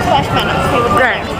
for Mountain. Stay Right.